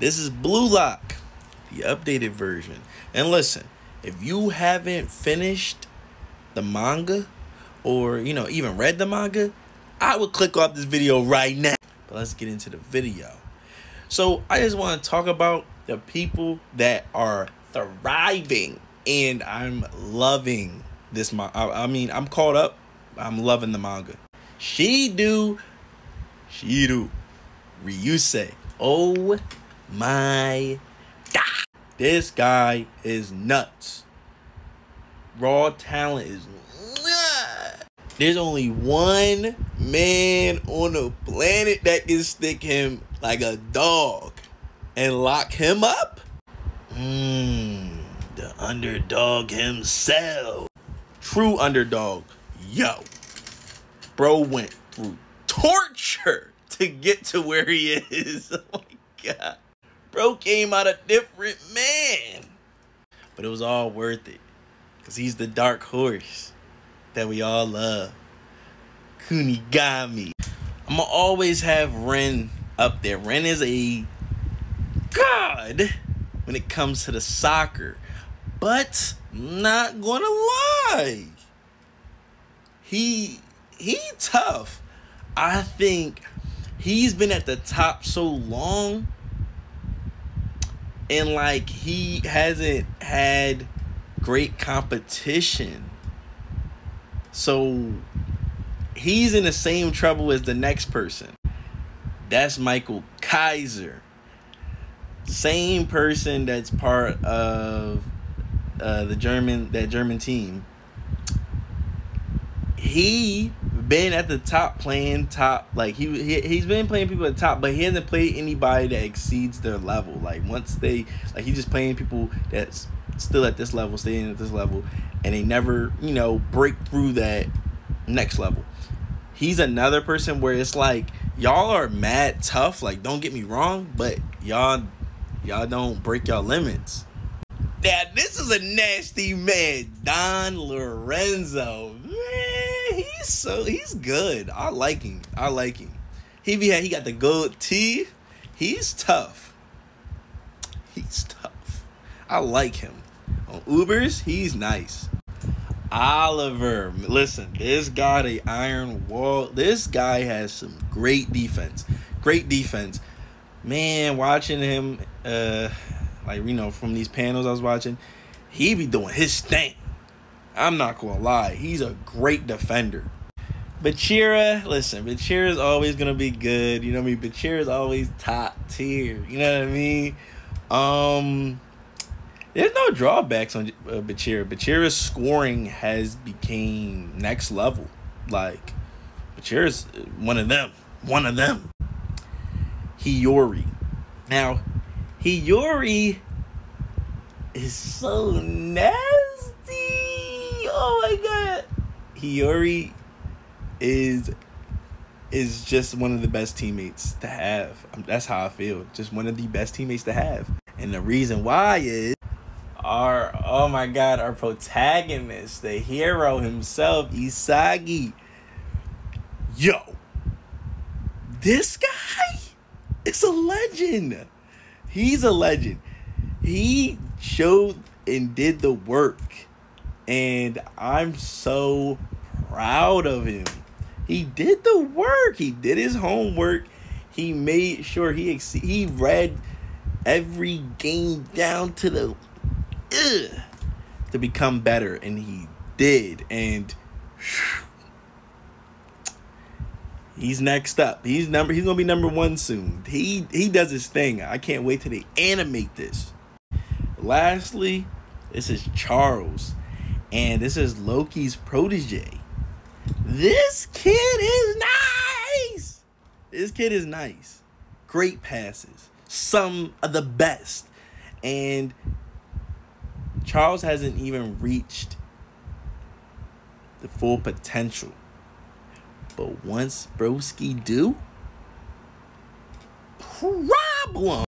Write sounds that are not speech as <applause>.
This is Blue Lock, the updated version. And listen, if you haven't finished the manga or, you know, even read the manga, I would click off this video right now. But let's get into the video. So I just want to talk about the people that are thriving and I'm loving this manga. I mean, I'm caught up. I'm loving the manga. Shido, Shido, Ryusei. Oh my god. This guy is nuts. Raw talent is nuts. There's only one man on the planet that can stick him like a dog and lock him up. Mmm, the underdog himself. True underdog. Yo. Bro went through torture to get to where he is. <laughs> Oh my god. Bro came out a different man. But it was all worth it. Because he's the dark horse that we all love. Kunigami. I'm going to always have Ren up there. Ren is a god when it comes to the soccer. But not gonna lie. He he tough. I think he's been at the top so long and like he hasn't had great competition. So he's in the same trouble as the next person. That's Michael Kaiser. Same person that's part of uh, the German that German team. He been at the top playing top like he, he he's been playing people at the top but he hasn't played anybody that exceeds their level. Like once they like he's just playing people that's still at this level staying at this level and they never you know break through that next level. He's another person where it's like y'all are mad tough like don't get me wrong but y'all y'all don't break y'all limits. Now this is a nasty man don lorenzo he's so he's good. I like him. I like him. He be he got the gold teeth. He's tough. He's tough. I like him. On Ubers, he's nice. Oliver, listen, this guy a iron wall. This guy has some great defense. Great defense. Man, watching him uh like you know from these panels I was watching, he be doing his thing. I'm not gonna lie, he's a great defender. Bachira, listen, Bachira is always gonna be good. You know what I mean? Bachira is always top tier. You know what I mean? Um, there's no drawbacks on uh, Bachira. Bachira's scoring has became next level. Like Bachira's one of them. One of them. Hiori. Now, Hiori is so nasty. Oh my god. Hiori is is just one of the best teammates to have. Um, that's how I feel. Just one of the best teammates to have. And the reason why is our oh my god, our protagonist, the hero himself, Isagi. Yo. This guy is a legend. He's a legend. He showed and did the work. And I'm so proud of him. He did the work. He did his homework. He made sure he ex- he read every game down to the to become better, and he did. And <sighs> he's next up. He's number. He's gonna be number one soon. He he does his thing. I can't wait till they animate this. Lastly, this is Charles, and this is Loki's protege. This kid is nice. This kid is nice. Great passes. Some of the best. And Charles hasn't even reached the full potential. But once Broski do, problem.